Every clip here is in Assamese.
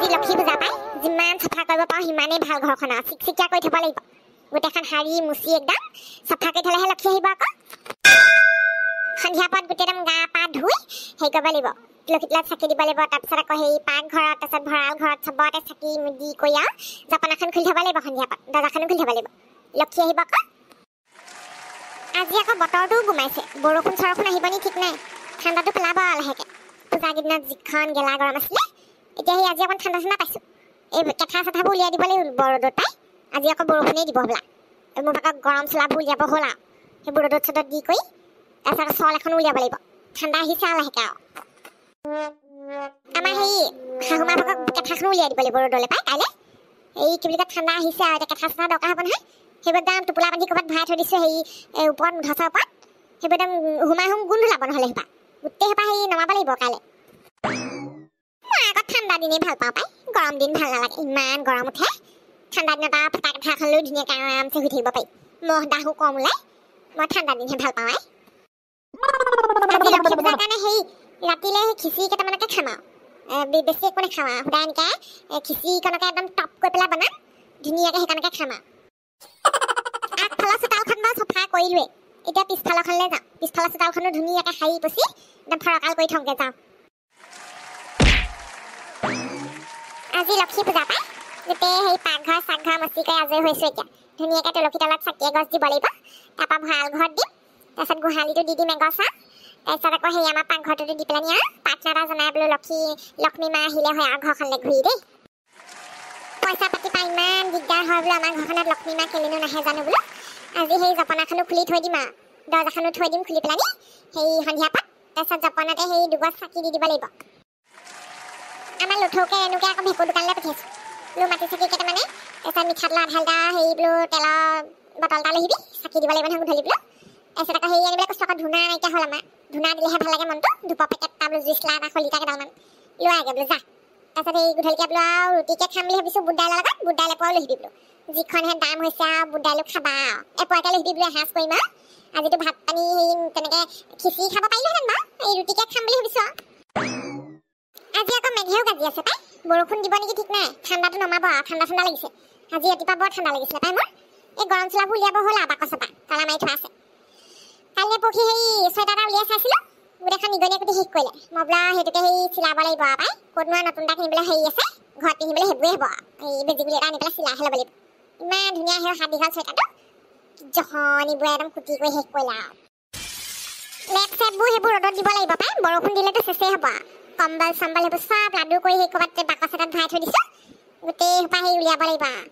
আজি লক্ষী পূজা পাই যিমান চাফা কৰিব পাৰোঁ সিমানেই ভাল ঘৰখন আৰু চিকচিকীয়া কৰি থ'ব লাগিব। গোটেইখন সাৰি মুচি একদম চাফা কৰি থ'লেহে লক্ষী আহিব আকৌ। সন্ধিয়া পৰত গোটেই একদম গা পা ধুই হেৰি কৰিব লাগিব। তুলসী তলত চাকি দিব লাগিব তাৰপিছত আকৌ সেই পাকঘৰত তাৰপিছত ভঁৰাল ঘৰত চবতে চাকি দি কৰি আৰু জপনাখন খুলি থ'ব লাগিব সন্ধিয়া পৰত দৰ্জাখনো খুলি থ'ব লাগিব। লক্ষী আহিব আকৌ। আজি আকৌ বতৰটোও গুমাইছে। বৰষুণ চৰষুণ আহিব নি ঠিক নাই। ঠাণ্ডাটো পেলাব আৰু লাহেকৈ। পূজা কেইদিনত যিখন গেলা গৰম আছিলে এতিয়া সেই আজি অকণ ঠাণ্ডা ঠাণ্ডা পাইছোঁ। এই কেঁঠা চেঠাবোৰ উলিয়াই দিব লাগিব বৰ ৰ'দত পাই আজি আকৌ বৰষুণেই দিব হ'বলা। এই মোৰ ভাগৰ গৰম চোলাবোৰ উলিয়াব হ'ল আৰু। সেইবোৰ ৰ'দত চদত দি কৰি তাৰপিছত চল এখন উলিয়াব লাগিব। ঠাণ্ডা আহিছে আৰু লাহেকৈ আৰু। আমাৰ সেই শাহুমা ভাগক কেঁঠাখন উলিয়াই দিব লাগিব ৰ'দলৈ পাই। কাইলৈ এই কি বুলি কয় ঠাণ্ডা আহিছে আৰু এতিয়া কেঁঠা চেঠা দৰকাৰ হ'ব নহয়। সেইবোৰ একদম টোপোলা বান্ধি ক'ৰবাত ভৰাই থৈ দিছোঁ এই ওপৰত মুধচৰ ওপৰত। সেইবোৰ একদম হুমাই হুম গোন্ধ ওলাব নহ'লে সেইপা। গোটেই সোপা সেই নমাব লাগিব কাইলৈ। মই আকৌ ঠাণ্ডা দিনেই ভাল পাওঁ পাই। গৰম দিন ভাল নালাগে ইমান গৰম উঠে। ঠাণ্ডা দিনত আৰু ফটা এখন লৈ ধুনীয়াকৈ আৰামছে শুই থাকিব পাৰি। মহ দাহো কম ওলাই মই ঠাণ্ডা দিনহে ভাল পাওঁ আই। কাৰণে সেই ৰাতিলৈ সেই খিচিৰি কেইটামানকে খাম আৰু। বেছি একো নাখাওঁ আৰু সদায় এনেকৈ খিচিৰিকণকে একদম টপ কৰি পেলাই বনাম ধুনীয়াকৈ সেইকণকে খাম আৰু। আগফালৰ চোতালখন বাৰু চফা কৰিলোৱেই এতিয়া পিছফালৰখনলৈ যাওঁ। পিছফালৰ চোতালখনো ধুনীয়াকৈ সাৰি পুচি একদম ফৰকাল কৰি থওঁগৈ যাওঁ। আজি লক্ষী পূজা পাই গোটেই সেই পাকঘৰ চাকঘৰ মচি কৰি আজৰি হৈছোঁ এতিয়া। ধুনীয়াকৈ তুলসী তলত চাকি এগছ দিব লাগিব। তাৰপৰা ভঁৰাল ঘৰত দিম। তাৰপিছত গোহালিটো দি দিম এগছ আৰু। তাৰপিছত আকৌ সেই আমাৰ পাকঘৰটোতো দি পেলাই আৰু। প্ৰাৰ্থনা এটা জনাই বোলো লক্ষী লক্ষ্মী মা আহিলে হয় আৰু ঘৰখনলৈ ঘূৰি দেই। পইচা পাতি পাই ইমান দিগদাৰ হয় বোলো আমাৰ ঘৰখনত লক্ষ্মী মা কেলেনো নাহে জানো বোলো। আজি সেই জপনাখনো খুলি থৈ দিম আৰু। দৰ্জাখনো থৈ দিম খুলি পেলাই সেই সন্ধিয়া পাত। তাৰপিছত জপনাতে সেই দুগছ চাকি দি দিব লাগিব। আমাৰ লথৌকে এনেকৈ আকৌ ভেকুৰ দোকানলৈ পঠিয়াইছোঁ। বোলো মাটি চাকি কেইটামানে তাৰপিছত মিঠাতেলৰ আধা লিটাৰ হেৰি বোলো তেলৰ বটল এটা লৈ আহিবি চাকি দিব লাগিব নহয় গধূলি বোলো। তাৰপিছত আকৌ হেৰি আনিবলৈ কৈছোঁ আকৌ ধূনা নাইকিয়া হ'ল আমাৰ। ধূনা দিলেহে ভাল লাগে মনটো ধূপৰ পেকেট এটা বোলো জুইচ লাইট শলিতা কেইডালমান। লৈ আগে বোলো যা। তাৰপিছত এই গধূলিকৈ বোলো আৰু ৰুটিকে খাম বুলি ভাবিছোঁ বুট দাইলৰ লগত বুট দাইল এপোৱাও লৈ আহিবি বোলো। যিখনহে দাম হৈছে আৰু বুট দাইলো খাবা আৰু। এপোৱাকে লৈ আহিবি বোলো এসাঁজ কৰিম আৰু। আজিতো ভাত পানী হেৰি তেনেকৈ খিচিৰি খাব পাৰিলোহেঁতেন বাৰু এই ৰুটিকে খাম বুলি ভাবিছোঁ আৰু। আজি আকৌ মেঘেও গাজি আছে পাই। বৰষুণ দিব নেকি ঠিক নাই। ঠাণ্ডাটো নমাব ঠাণ্ডা ঠাণ্ডা লাগিছে। আজি ৰাতিপুৱা বৰ ঠাণ্ডা লাগিছিলে পাই মোৰ। এই গৰম চোলাবোৰ উলিয়াব হ'ল আৰু বাকচৰ পৰা তালা মাৰি থোৱা আছে। কাইলৈ পৰহি সেই চুৱেটাৰ এটা উলিয়াই চাইছিলোঁ। গোটেইখন নিগনিয়ে কুটি শেষ কৰিলে। মই বোলো সেইটোকে সেই চিলাব লাগিব আৰু পাই। ক'তনো আৰু নতুন এটা কিনিবলৈ হেৰি আছে। ঘৰত পিন্ধিবলৈ সেইবোৰেই হ'ব আৰু। এই বেজি গুলি এটা আনি পেলাই চিলাইহে ল'ব লাগিব। ইমান ধুনীয়া সেই হাত দীঘল চুৱেটাৰটো। জহনিবোৰে একদম কুটি কৰি শেষ কৰিলে আৰু। লেপ চেপবোৰ সেইবোৰ ৰ'দত দিব লাগিব পাই। বৰষুণ দিলেতো চেচেই হ'ব কম্বল চম্বল সেইবোৰ চব লাডু কৰি সেই ক'ৰবাত বাকচ এটাত ভৰাই থৈ দিছোঁ গোটেই সোপা সেই উলিয়াব লাগিব আৰু।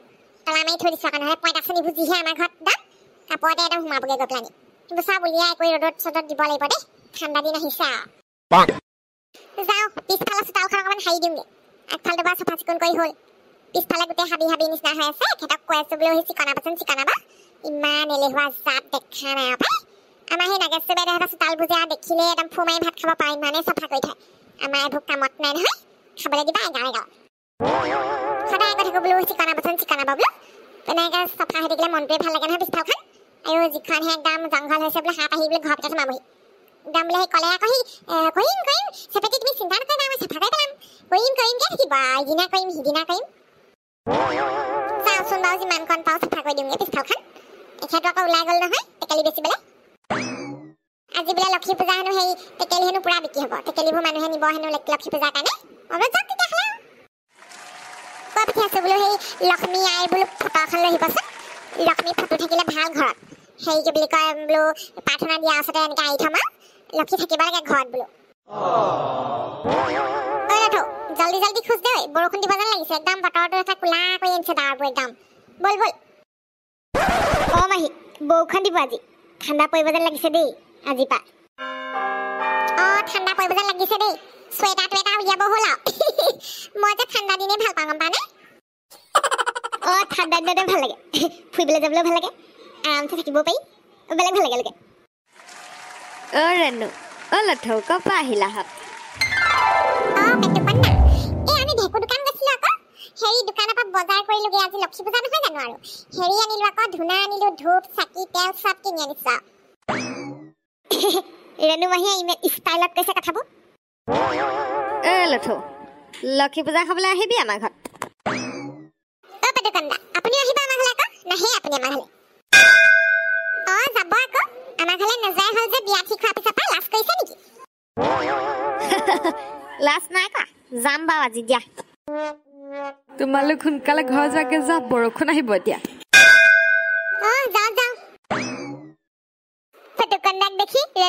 তলা মাৰি থৈ দিছোঁ আকৌ নহ'লে পঁইতাচনীবোৰ যিহে আমাৰ ঘৰত দাম কাপোৰতে একদম সোমাবগৈ গৈ পেলানি। কিন্তু চব উলিয়াই কৰি ৰ'দত চদত দিব লাগিব দেই ঠাণ্ডা দিন আহিছে আৰু। যাওঁ পিছফালৰ চোতালখন অকণমান সাৰি দিওঁগৈ আগফালটো বাৰু চাফা চিকুণ কৰি হ'ল। পিছফালে গোটেই হাবি হাবি নিচিনা হৈ আছে এখেতক কৈ আছোঁ বোলো সেই চিকনাবাচোন চিকনাবা ইমান এলেহুৱা জাত দেখা নাই পাই। আমাৰ সেই নাগেশ্বৰ বাইদেউহঁতৰ চোতালবোৰ যে আৰু দেখিলে একদম ফু ভাত খাব পাৰে ইমানেই চাফা কৰি থয়। আমাৰ এইবোৰ কামত নাই নহয়। খাবলৈ দিবা গাঁৱে গাঁও সদায় কৈ থাকোঁ বোলো চিকনাবাচোন চিকনাবা বোলো তেনেকৈ চাফা হৈ থাকিলে মনটোৱে ভাল লাগে নহয় পিছফালখন। আৰু যিখনহে একদম জংঘল হৈছে বোলে সাপ আহি বোলে ঘৰৰ ভিতৰত সোমাবহি। একদম বোলে সেই ক'লে আকৌ সি এ, কৰিম কৰিম। চেপেটি তুমি চিন্তা নকৰিবা মই চাফা কৰি পেলাম। কৰিম কৰিমকৈ থাকিব? ইদিনা কৰিম সিদিনা কৰিম। চাওঁচোন বাৰু যিমানকণ পাওঁ চাফা কৰি দিওঁগৈ পিছফালখন। এখেতো আকৌ ওলাই গ'ল নহয় টেকেলি বেচিবলৈ। আজি বোলে লক্ষী পূজা হেনো সেই টেকেলি হেনো পুৰা বিক্ৰী হ'ব। টেকেলিবোৰ মানুহে নিব হেনো লক্ষী পূজাৰ কাৰণে। বোলো যাওক তেতিয়াহ'লে। কৈ পঠিয়াইছোঁ বোলো সেই লক্ষ্মী আইৰ বোলো ফটো এখন লৈ আহিবচোন। লক্ষ্মী ফটো থাকিলে ভাল ঘৰত। সেই কি বুলি কয় বোলো প্ৰাৰ্থনা দিয়া ওচৰতে এনেকৈ আহি থ'ম লক্ষী থাকিব লাগে ঘৰত বোলো। ঐ লথৌ জল্দি খোজ দেই বৰষুণ দিব যেন লাগিছে। একদম বতৰটো এটা কোলা কৰি আনিছে ডাৱৰবোৰ একদম। ব'ল ব'ল। অ মাহী বৰষুণ দিব আজি। ঠাণ্ডা পৰিব যেন লাগিছে দেই। আজিৰ পৰা অ ঠাণ্ডা পৰিব যেন লাগিছে দেই। চুৱেটাৰ টুৱেটাৰ উলিয়াব হ'ল আৰু মই যে ঠাণ্ডা দিনেই ভাল পাওঁ গম পানে অ ঠাণ্ডা দিনতে ভাল লাগে। ফুৰিবলৈ যাবলৈও ভাল লাগে। আৰামছে থাকিব পাৰি। বেলেগ ভাল লাগে লাগে অ ৰেণু। অ লথৌ ক'ৰ পৰা আহিলাহঁত অ পেটু পান্না। এই আমি ভেকু দোকান গৈছিলোঁ আকৌ। হেৰি দোকানৰ পৰা বজাৰ কৰিলোগে আজি লক্ষী পূজা নহয় জানো আৰু? হেৰি আনিলো আকৌ ধূনা আনিলো ধূপ চাকি তেল চব কিনি আনিছো ৰেণু মাহীয়ে ইমান ষ্টাইলত কৈছে কথাবোৰ এ লথৌ লক্ষী পূজা খাবলৈ আহিবি আমাৰ ঘৰত অ পেটুকন্দা আপুনিও আহিব আমাৰ ঘৰলৈ আকৌ নাহে আপুনি আমাৰ ঘৰলৈ অ যাব আকৌ আমাৰ ঘৰলৈ নাযায় হ'ল যে বিয়া ঠিক হোৱাৰ পিছৰ পৰা লাজ কৰিছে নেকি লাজ নাই কৰা যাম বাৰু আজি দিয়া তোমালোক সোনকালে ঘৰ যোৱাকে যা বৰষুণ আহিব এতিয়া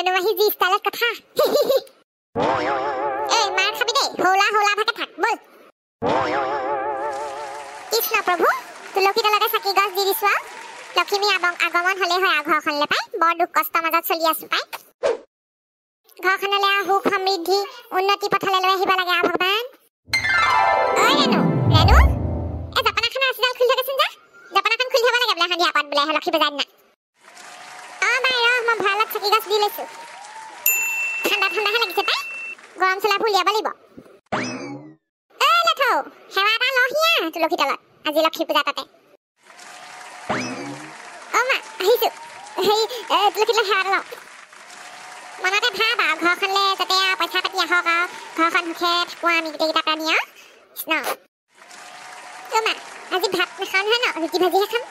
দেখি ৰেণু মাহী যি ষ্টাইলত কথা। এই মাৰ খাবি দেই। হৌলা হৌলা ভাগে থাক বল। কৃষ্ণ প্ৰভু তুলসী তলতে চাকি গছ দি দিছো আৰু। লখিমী আগম আগমন হলে হয় আৰু ঘৰখনলৈ পাই। বৰ দুখ কষ্টৰ মাজত চলি আছো পাই। ঘৰখনলৈ আৰু সুখ সমৃদ্ধি উন্নতি পথলৈ লৈ আহিব লাগে আৰু ভগৱান। ঐ ৰেণু ৰেণু। এই জপনাখনৰ ৰছীডাল খুলি থাকেচোন যা। জপনাখন খুলি থব লাগে বোলে সন্ধিয়া পাত বোলে লক্ষী পূজাৰ দিনা। অ বাই ৰ চাকি গছ দি লৈছো। ঠাণ্ডা ঠাণ্ডাহে লাগিছে পাই। গৰম চোলাবোৰ উলিয়াব লাগিব। সেৱা এটা লহিয়া তুলসী তলত আজি লক্ষী পূজা তাতে। অ মা আহিছো। এ, তুলসী তলত সেৱা এটা লওঁ। মনতে ভাব আৰু ঘৰখনলৈ যাতে আৰু পইচা পাতি আহক আৰু ঘৰখন সুখে থাকোঁ আমি গোটেইকেইটা প্ৰাণী আৰু। অ মা আজি ভাত নাখাওঁ নহয় ন? ৰুটি ভাজিহে খাম।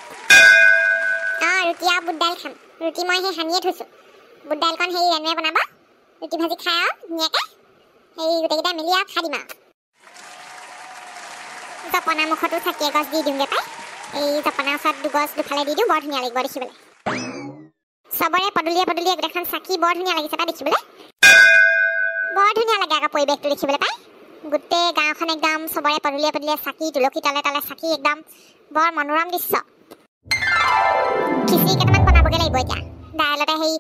অঁ ৰুটি আৰু বুট দাইল খাম। ৰুটি মই সেই সানিয়ে থৈছোঁ। বুট দাইলকণ সেই ৰেণুৱে বনাব ৰুটি ভাজি খাই আৰু ধুনীয়াকৈ সেই গোটেইকেইটা মিলি আৰু খাই দিম আৰু জপনা মুখতো চাকি এগছ দি দিওঁগৈ পাই এই জপনাৰ ওচৰত দুগছ দুফালে দি দিওঁ বৰ ধুনীয়া লাগিব দেখিবলৈ চবৰে পদূলিয়ে পদূলিয়ে গোটেইখন চাকি বৰ ধুনীয়া লাগিছে পাই দেখিবলৈ বৰ ধুনীয়া লাগে আকৌ পৰিৱেশটো দেখিবলৈ পাই গোটেই গাঁওখন একদম চবৰে পদূলিয়ে পদূলিয়ে চাকি তুলসী তলে তলে চাকি একদম বৰ মনোৰম দৃশ্য খিচিৰি কেইটামান বনাবগৈ লাগিব এতিয়া দাইলতে সেই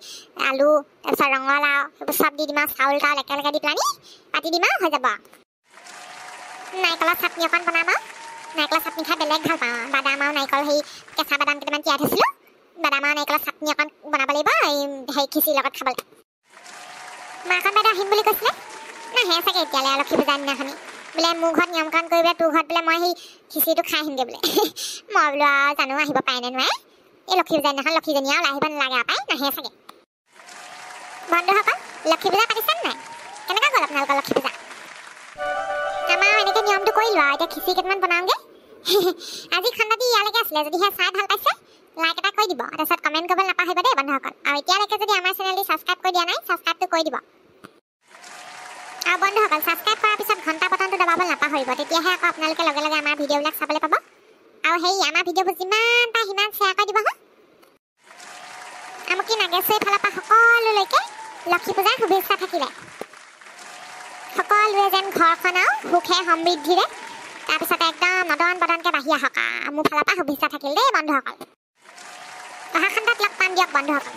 আলু তাৰপিছত ৰঙালাও সেইবোৰ চব দি দিম আৰু চাউল তাউল একেলগে দি পেলানি পাতি দিম আৰু হৈ যাব নাৰিকলৰ চাটনি অকণ বনাম আৰু। নাৰিকলৰ চাটনি খাই বেলেগ ভাল পাওঁ বাদাম আৰু নাৰিকল সেই কেঁচা বাদাম কেইটামান তিয়াই থৈছিলোঁ। বাদাম আৰু নাৰিকলৰ চাটনি অকণ বনাব লাগিব এই সেই খিচিৰিৰ লগত খাবলৈ। মাখন বাইদেউ আহিম বুলি কৈছিলে। নাহে চাগে এতিয়ালৈ লক্ষী পূজাৰ দিনাখনি। বোলে মোৰ ঘৰত নিয়মকৰণ কৰিবলৈ তোৰ ঘৰত বোলে মই সেই খিচিৰিটো খাই আহিমগৈ বোলে। মই বোলো আৰু জানো আহিব পাৰে নে নোৱাৰে। এই লক্ষী পূজাৰ দিনাখন লক্ষীজনী আৰু আহিব নালাগে পাই নাহে চাগে। বন্ধুসকল লক্ষী পূজা পাতিছে নাই? কেনেকুৱা গ'ল আপোনালোকৰ লক্ষী পূজা আমাৰ এনেকৈ নিয়মটো কৰিলোঁ আৰু এতিয়া খিচিৰি কেইটামান বনাওঁগৈ। আজি খণ্ডটি ইয়ালৈকে আছিলে যদিহে চাই ভাল পাইছে লাইক এটা কৰি দিব তাৰপিছত কমেণ্ট কৰিবলৈ নাপাহৰিব দেই বন্ধুসকল। আৰু এতিয়ালৈকে যদি আমাৰ চেনেলটি ছাবস্ক্ৰাইব কৰি দিয়া নাই ছাবস্ক্ৰাইবটো কৰি দিব। আৰু বন্ধুসকল ছাবস্ক্ৰাইব কৰাৰ পিছত ঘণ্টা বটনটো দবাবলৈ নাপাহৰিব তেতিয়াহে আকৌ আপোনালোকে লগে লগে আমাৰ ভিডিঅ'বিলাক চাবলৈ পাব। আৰু সেই আমাৰ ভিডিঅ'বোৰ যিমান পাৰে সিমান শ্বেয়াৰ কৰি দিব হা আমুকি নাগেশ্বৰী ফালৰ পৰা সকলোলৈকে লক্ষী পূজাৰ শুভেচ্ছা থাকিলে সকলোৱে যেন ঘৰখন আৰু সুখে সমৃদ্ধিৰে তাৰপিছতে একদম নদন বদনকৈ বাঢ়ি আহক মোৰ ফালৰ পৰা শুভেচ্ছা থাকিল দেই বন্ধুসকল অহা খণ্ডত লগ পাম দিয়ক বন্ধুসকল